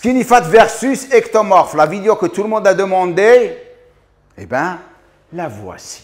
Skinny fat versus ectomorphe, la vidéo que tout le monde a demandé, eh bien, la voici.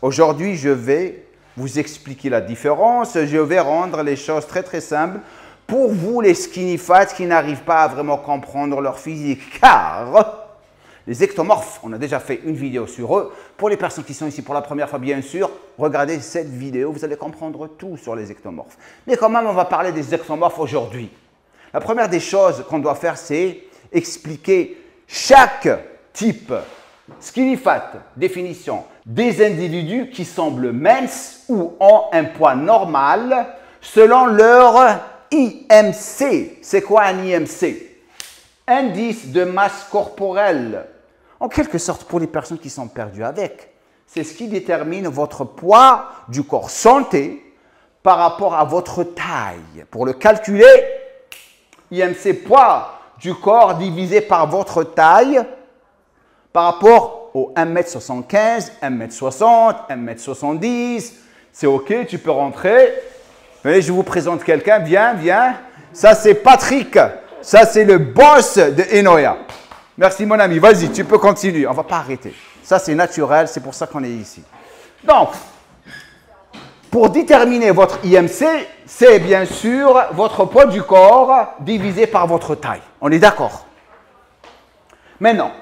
Aujourd'hui, je vais vous expliquer la différence. Je vais rendre les choses très très simples pour vous, les skinny fat qui n'arrivent pas à vraiment comprendre leur physique. Car les ectomorphes, on a déjà fait une vidéo sur eux. Pour les personnes qui sont ici pour la première fois, bien sûr, regardez cette vidéo, vous allez comprendre tout sur les ectomorphes. Mais quand même, on va parler des ectomorphes aujourd'hui. La première des choses qu'on doit faire, c'est expliquer chaque type skinny fat, définition, des individus qui semblent minces ou ont un poids normal selon leur IMC. C'est quoi un IMC Indice de masse corporelle. En quelque sorte, pour les personnes qui sont perdues avec, c'est ce qui détermine votre poids du corps santé par rapport à votre taille. Pour le calculer, IMC poids du corps divisé par votre taille par rapport au 1m75, 1m60, 1m70. C'est OK, tu peux rentrer. Je vous présente quelqu'un. Viens, viens. Ça, c'est Patrick. Ça, c'est le boss de Enoya. Merci, mon ami. Vas-y, tu peux continuer. On ne va pas arrêter. Ça, c'est naturel. C'est pour ça qu'on est ici. Donc, pour déterminer votre IMC, c'est bien sûr votre poids du corps divisé par votre taille. On est d'accord? Maintenant,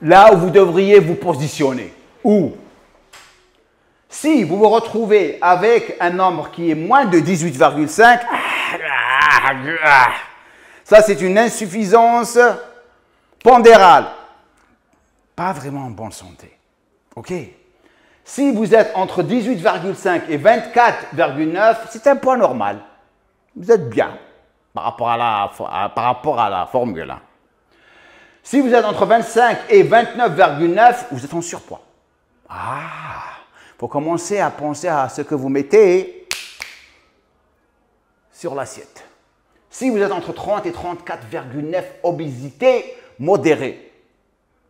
là où vous devriez vous positionner, où? Si vous vous retrouvez avec un nombre qui est moins de 18,5, ça c'est une insuffisance pondérale. Pas vraiment en bonne santé. OK? Si vous êtes entre 18,5 et 24,9, c'est un poids normal. Vous êtes bien par rapport à la, par formule. Si vous êtes entre 25 et 29,9, vous êtes en surpoids. Ah faut commencer à penser à ce que vous mettez sur l'assiette. Si vous êtes entre 30 et 34,9 obésité modérée,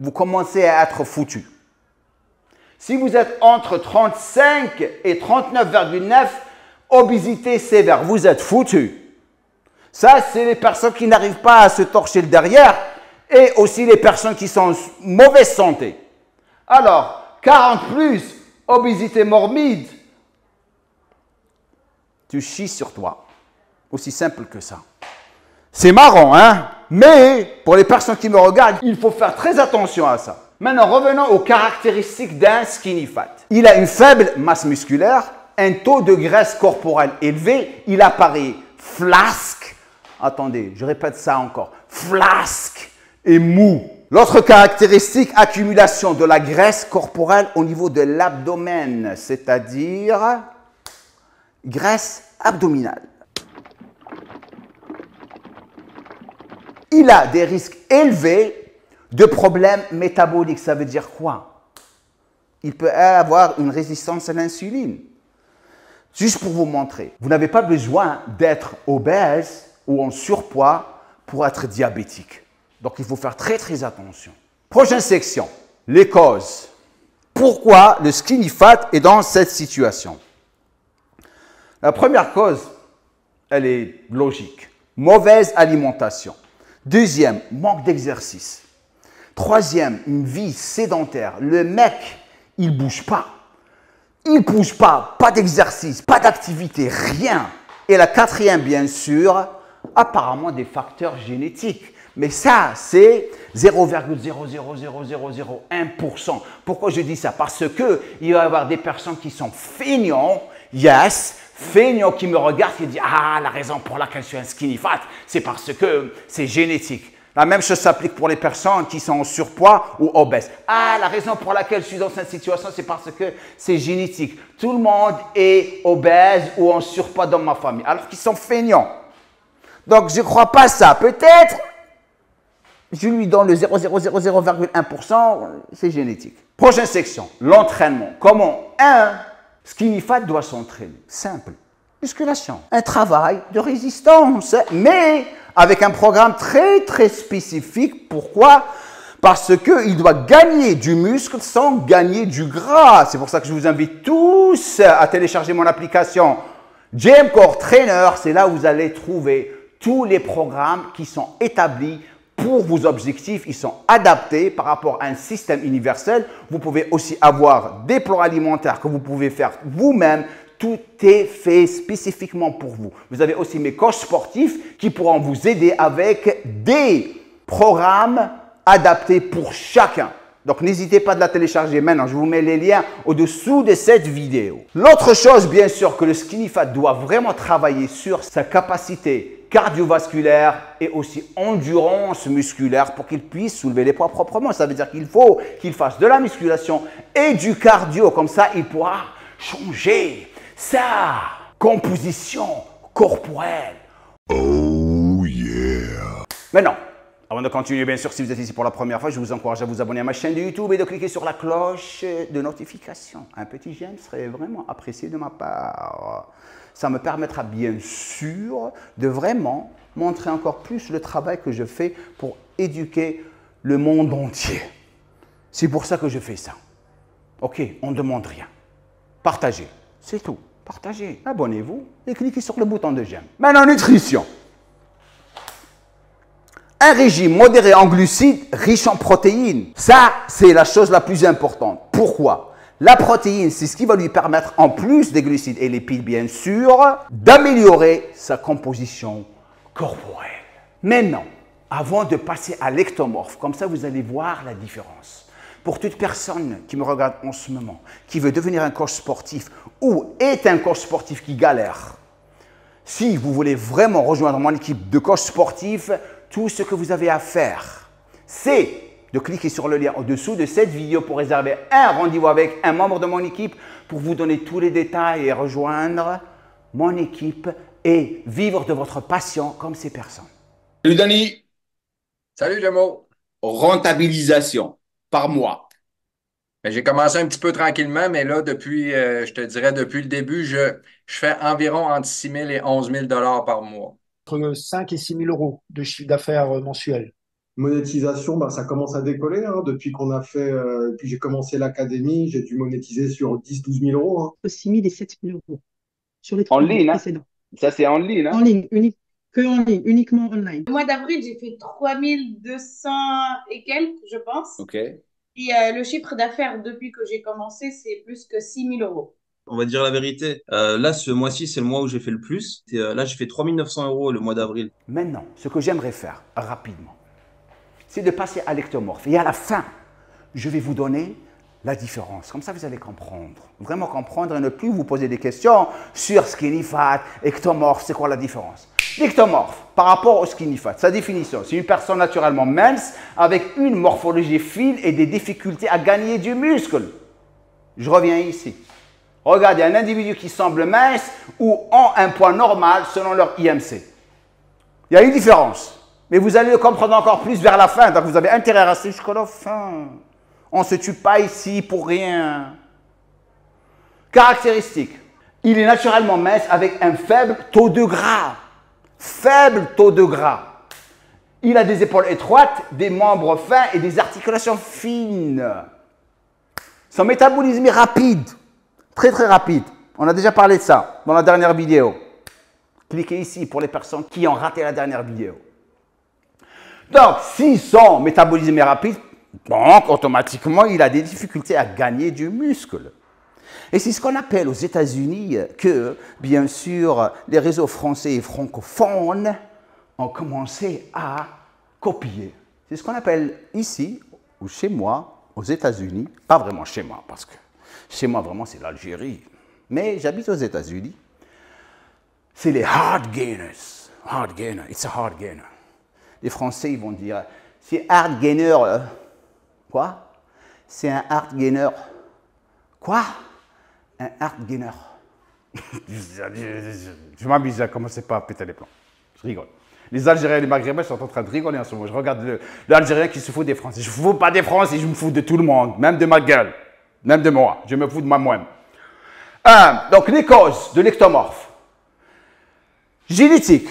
vous commencez à être foutu. Si vous êtes entre 35 et 39,9 obésité sévère, vous êtes foutu. Ça, c'est les personnes qui n'arrivent pas à se torcher le derrière et aussi les personnes qui sont en mauvaise santé. Alors, 40 plus, obésité morbide, tu chies sur toi. Aussi simple que ça. C'est marrant, hein Mais pour les personnes qui me regardent, il faut faire très attention à ça. Maintenant, revenons aux caractéristiques d'un skinny fat. Il a une faible masse musculaire, un taux de graisse corporelle élevé, il apparaît flasque. Attendez, je répète ça encore. Flasque et mou. L'autre caractéristique, accumulation de la graisse corporelle au niveau de l'abdomen, c'est-à-dire graisse abdominale. Il a des risques élevés de problèmes métaboliques. Ça veut dire quoi? Il peut avoir une résistance à l'insuline. Juste pour vous montrer, vous n'avez pas besoin d'être obèse ou en surpoids pour être diabétique. Donc il faut faire très très attention. Prochaine section, les causes. Pourquoi le skinny fat est dans cette situation? La première cause, elle est logique. Mauvaise alimentation. Deuxième, manque d'exercice. Troisième, une vie sédentaire. Le mec, il bouge pas. Il bouge pas, pas d'exercice, pas d'activité, rien. Et la quatrième, bien sûr, apparemment des facteurs génétiques. Mais ça, c'est 0,00001%. Pourquoi je dis ça? Parce que il va y avoir des personnes qui sont feignants, yes, feignants qui me regardent et disent Ah, la raison pour laquelle je suis un skinny fat, c'est parce que c'est génétique. La même chose s'applique pour les personnes qui sont en surpoids ou obèses. Ah, la raison pour laquelle je suis dans cette situation, c'est parce que c'est génétique. Tout le monde est obèse ou en surpoids dans ma famille, alors qu'ils sont feignants. Donc, je ne crois pas ça. Peut-être je lui donne le 0,000,1%, c'est génétique. Prochaine section, l'entraînement. Comment? Un skinny fat doit s'entraîner Simple. Musculation. Un travail de résistance, mais avec un programme très très spécifique. Pourquoi? Parce qu'il doit gagner du muscle sans gagner du gras. C'est pour ça que je vous invite tous à télécharger mon application GM Core Trainer, c'est là où vous allez trouver tous les programmes qui sont établis pour vos objectifs. Ils sont adaptés par rapport à un système universel. Vous pouvez aussi avoir des plans alimentaires que vous pouvez faire vous-même. Tout est fait spécifiquement pour vous. Vous avez aussi mes coachs sportifs qui pourront vous aider avec des programmes adaptés pour chacun. Donc n'hésitez pas de la télécharger maintenant. Je vous mets les liens au-dessous de cette vidéo. L'autre chose, bien sûr, que le Skinny Fat doit vraiment travailler sur sa capacité cardiovasculaire et aussi endurance musculaire pour qu'il puisse soulever les poids proprement. Ça veut dire qu'il faut qu'il fasse de la musculation et du cardio. Comme ça, il pourra changer sa composition corporelle. Oh yeah. Maintenant, avant de continuer, bien sûr, si vous êtes ici pour la première fois, je vous encourage à vous abonner à ma chaîne de YouTube et de cliquer sur la cloche de notification. Un petit j'aime serait vraiment apprécié de ma part. Ça me permettra bien sûr de vraiment montrer encore plus le travail que je fais pour éduquer le monde entier. C'est pour ça que je fais ça. Ok, on ne demande rien. Partagez, c'est tout. Partagez, abonnez-vous et cliquez sur le bouton de j'aime. Maintenant, nutrition. Un régime modéré en glucides, riche en protéines. Ça, c'est la chose la plus importante. Pourquoi? La protéine, c'est ce qui va lui permettre, en plus des glucides et lipides bien sûr, d'améliorer sa composition corporelle. Maintenant, avant de passer à l'ectomorphe, comme ça vous allez voir la différence. Pour toute personne qui me regarde en ce moment, qui veut devenir un coach sportif ou est un coach sportif qui galère, si vous voulez vraiment rejoindre mon équipe de coach sportif, tout ce que vous avez à faire, c'est de cliquer sur le lien au-dessous de cette vidéo pour réserver un rendez-vous avec un membre de mon équipe pour vous donner tous les détails et rejoindre mon équipe et vivre de votre passion comme ces personnes. Salut Dani. Salut Jamo. Rentabilisation par mois. Ben, j'ai commencé un petit peu tranquillement, mais là, depuis, euh, je te dirais, depuis le début, je, je fais environ entre 6 000 et 11 000 par mois 5 et 6 000 euros de chiffre d'affaires euh, mensuel. Monétisation, bah, ça commence à décoller. Hein, depuis qu'on a fait, euh, puis j'ai commencé l'académie, j'ai dû monétiser sur 10-12 000 euros. Hein. 6 000 et 7 000 euros sur les trois en ligne, hein? Ça, c'est en ligne. Hein? En ligne, unique, que en ligne, uniquement online. Au mois d'avril, j'ai fait 3 200 et quelques, je pense. OK. Et euh, le chiffre d'affaires depuis que j'ai commencé, c'est plus que 6 000 euros on va dire la vérité. Euh, là, ce mois-ci, c'est le mois où j'ai fait le plus. Euh, là, j'ai fait 3900 euros le mois d'avril. Maintenant, ce que j'aimerais faire rapidement, c'est de passer à l'ectomorphe. Et à la fin, je vais vous donner la différence. Comme ça, vous allez comprendre. Vraiment comprendre et ne plus vous poser des questions sur skinny fat, ectomorphe, c'est quoi la différence? L'ectomorphe, par rapport au skinny fat, sa définition, c'est une personne naturellement mince avec une morphologie fine et des difficultés à gagner du muscle. Je reviens ici. Regardez, un individu qui semble mince ou ont un poids normal selon leur IMC. Il y a une différence. Mais vous allez le comprendre encore plus vers la fin. Donc vous avez intérêt à rester jusqu'à la fin. On ne se tue pas ici pour rien. Caractéristique. Il est naturellement mince avec un faible taux de gras. Faible taux de gras. Il a des épaules étroites, des membres fins et des articulations fines. Son métabolisme est rapide. Très très rapide. On a déjà parlé de ça dans la dernière vidéo. Cliquez ici pour les personnes qui ont raté la dernière vidéo. Donc, si son métabolisme est rapide, donc automatiquement, il a des difficultés à gagner du muscle. Et c'est ce qu'on appelle aux États-Unis que, bien sûr, les réseaux français et francophones ont commencé à copier. C'est ce qu'on appelle ici, ou chez moi, aux États-Unis, pas vraiment chez moi, parce que chez moi, vraiment, c'est l'Algérie. Mais j'habite aux États-Unis. C'est les hard gainers. Hard gainer. It's a hard gainer. Les Français, ils vont dire, c'est hard gainer. Euh, quoi? C'est un hard gainer. Quoi? Un hard gainer. je m'amuse à commencer pas à péter les plans. Je rigole. Les Algériens et les Maghrébins sont en train de rigoler en ce moment. Je regarde l'Algérien qui se fout des Français. Je ne fous pas des Français, je me fous de tout le monde, même de ma gueule même de moi. Je me fous de moi-même. donc, les causes de l'ectomorphe. Génétique.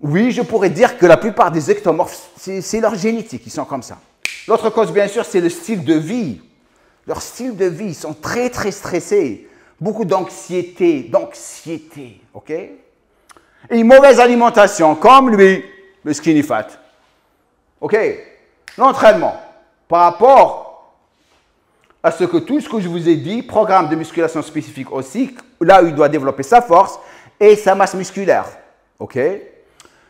Oui, je pourrais dire que la plupart des ectomorphes, c'est leur génétique, ils sont comme ça. L'autre cause, bien sûr, c'est le style de vie. Leur style de vie, ils sont très, très stressés. beaucoup d'anxiété, d'anxiété, ok? Et une mauvaise alimentation, comme lui, le skinny fat. Ok? L'entraînement, par rapport à ce que tout ce que je vous ai dit, programme de musculation spécifique aussi, là où il doit développer sa force et sa masse musculaire. Ok?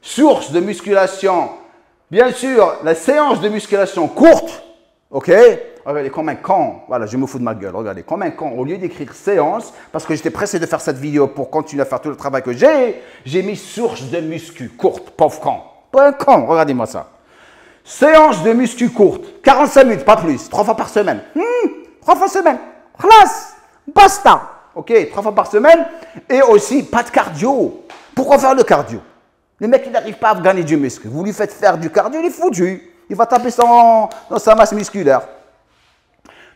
Source de musculation, bien sûr, la séance de musculation courte, ok? Regardez, comme un con, voilà, je me fous de ma gueule, regardez, comme un con, au lieu d'écrire séance, parce que j'étais pressé de faire cette vidéo pour continuer à faire tout le travail que j'ai, j'ai mis source de muscu courte, pauvre con. Pas un con, regardez-moi ça. Séance de muscu courte, 45 minutes, pas plus, trois fois par semaine. Hmm, trois fois par semaine. Classe, basta. Ok, trois fois par semaine. Et aussi, pas de cardio. Pourquoi faire le cardio? Le mec, il n'arrive pas à gagner du muscle. Vous lui faites faire du cardio, il est foutu. Il va taper son, dans sa masse musculaire.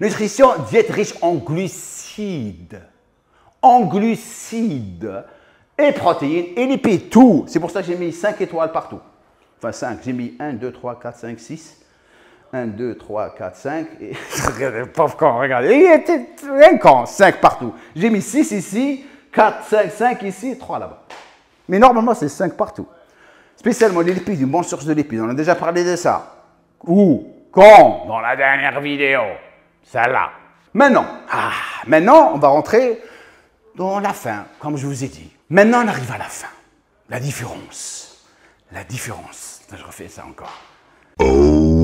Nutrition, diète riche en glucides. En glucides et protéines et lipides, tout. C'est pour ça que j'ai mis 5 étoiles partout. Enfin 5, j'ai mis 1, 2, 3, 4, 5, 6. 1, 2, 3, 4, 5. Et regardez, pauvre con, regardez. Il était un con, 5 partout. J'ai mis 6 ici, 4, 5, 5 ici, 3 là-bas. Mais normalement, c'est 5 partout. Spécialement les lipides, une bonne source de lipides. On a déjà parlé de ça. Où Quand? Dans la dernière vidéo. Celle-là. Maintenant, ah, maintenant, on va rentrer dans la fin, comme je vous ai dit. Maintenant, on arrive à la fin. La différence. La différence. Je refais ça encore. Oh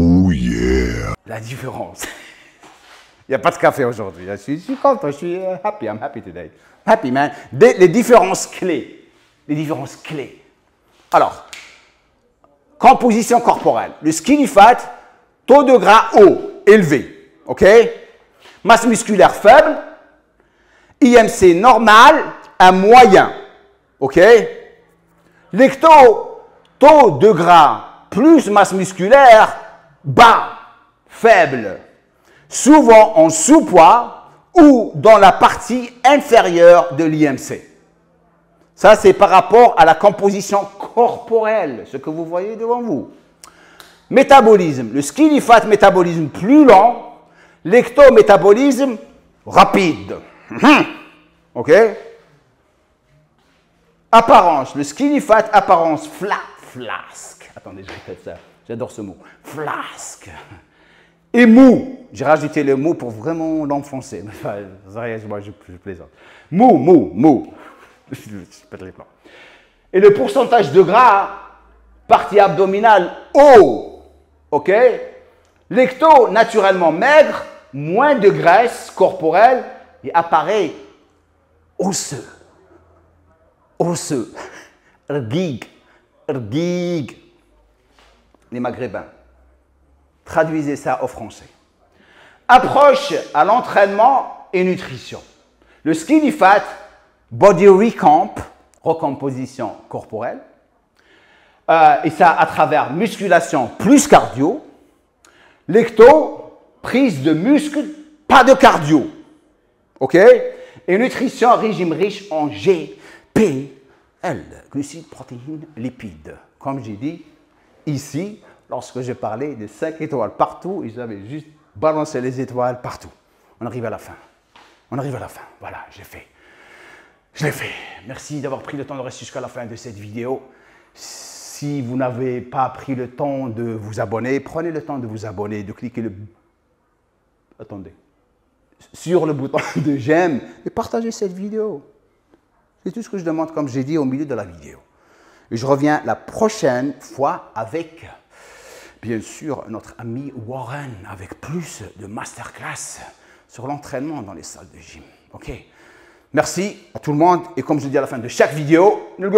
La différence. Il n'y a pas de café aujourd'hui. Je suis, je suis content, je suis euh, happy. I'm happy today. Happy, man. les différences clés. Les différences clés. Alors, composition corporelle. Le skinny fat, taux de gras haut, élevé. OK? Masse musculaire faible, IMC normal, un moyen. OK? Lecto, taux de gras plus masse musculaire bas, faible. Souvent en sous-poids ou dans la partie inférieure de l'IMC. Ça, c'est par rapport à la composition corporelle, ce que vous voyez devant vous. Métabolisme. Le skinny fat métabolisme plus lent, L'ectométabolisme rapide. Hum. OK? Apparence. Le skinny fat, apparence flat, flasque. Attendez, je répète ça. J'adore ce mot. Flasque. Et mou. J'ai rajouté le mot pour vraiment l'enfoncer. Moi, je, je plaisante. Mou, mou, mou. Et le pourcentage de gras, partie abdominale haut. OK? L'ecto, naturellement maigre, moins de graisse corporelle et appareil osseux. Osseux. Ergig. Ergig. Les Maghrébins. Traduisez ça au français. Approche à l'entraînement et nutrition. Le skinny fat, body recomp, recomposition corporelle. Euh, et ça à travers musculation plus cardio. Lecto, prise de muscle, pas de cardio. OK? Et nutrition, régime riche en GPL, glucides, protéines, lipides. Comme j'ai dit ici, lorsque j'ai parlé de 5 étoiles partout, ils avaient juste balancé les étoiles partout. On arrive à la fin. On arrive à la fin. Voilà, j'ai fait. Je l'ai fait. Merci d'avoir pris le temps de rester jusqu'à la fin de cette vidéo. Si vous n'avez pas pris le temps de vous abonner, prenez le temps de vous abonner, de cliquer le attendez, sur le bouton de j'aime et partagez cette vidéo. C'est tout ce que je demande, comme j'ai dit au milieu de la vidéo. Je reviens la prochaine fois avec, bien sûr, notre ami Warren, avec plus de masterclass sur l'entraînement dans les salles de gym. OK Merci à tout le monde. Et comme je dis à la fin de chaque vidéo, le